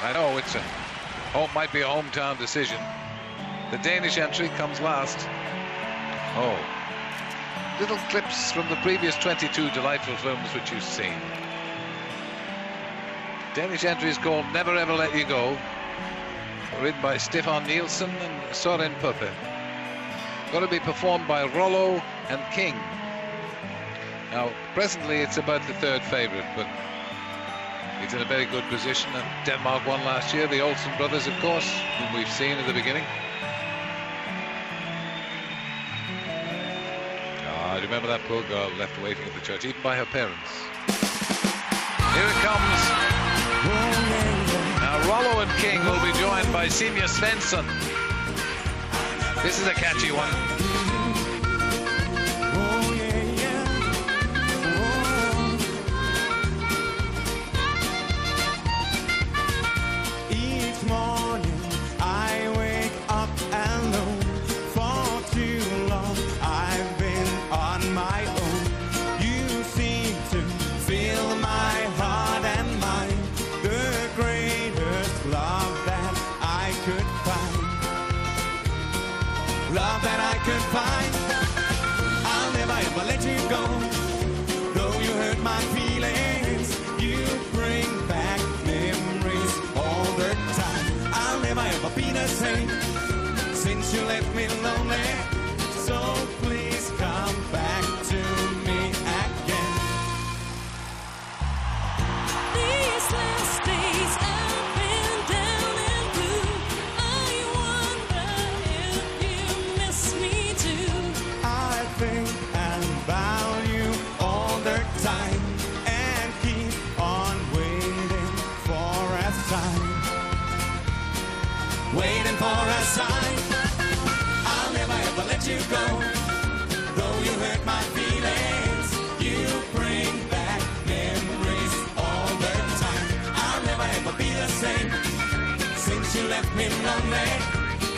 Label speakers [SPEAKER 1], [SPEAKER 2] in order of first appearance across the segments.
[SPEAKER 1] I know it's a home might be a hometown decision. The Danish entry comes last. Oh, little clips from the previous 22 delightful films which you've seen. Danish entry is called Never Ever Let You Go, written by Stefan Nielsen and Soren Poppe. Going to be performed by Rollo and King. Now, presently it's about the third favourite, but He's in a very good position. And Denmark won last year. The Olsen brothers, of course, whom we've seen at the beginning. Ah, I remember that poor girl left waiting at the church, even by her parents. Here it comes. Now Rollo and King will be joined by Signe Svendsen. This is a catchy one.
[SPEAKER 2] Since you left me lonely. So please come back to me again. These last days. I've been down and blue. I wonder if you miss me too. I think and value all their time
[SPEAKER 3] and keep on
[SPEAKER 2] waiting for a sign. I'll never ever let you go. Though you hurt my feelings, you bring back memories all the time. I'll never ever be the same since you left me lonely.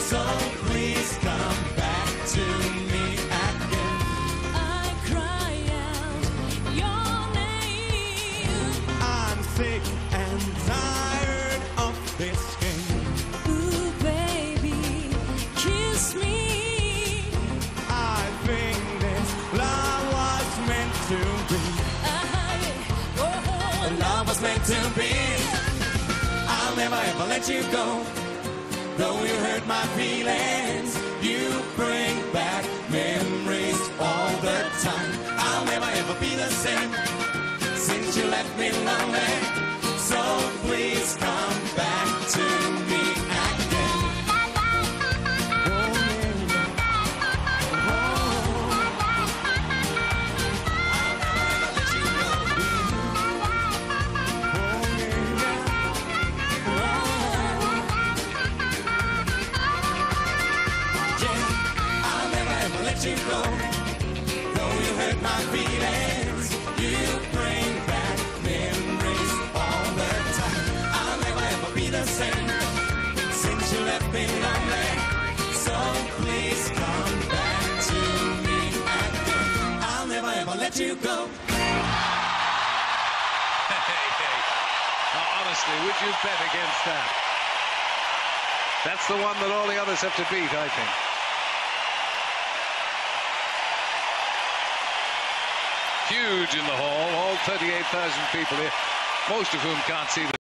[SPEAKER 2] So please come I'll never ever let you go. Though you hurt my feelings, you bring back memories all the time. I'll never ever be the same since you left me lonely. Never ever be the same Since you left in Leg So please come back to me after I'll never ever let you go.
[SPEAKER 1] honestly, would you bet against that? That's the one that all the others have to beat, I think. Huge in the hall, all 38,000 people here, most of whom can't see the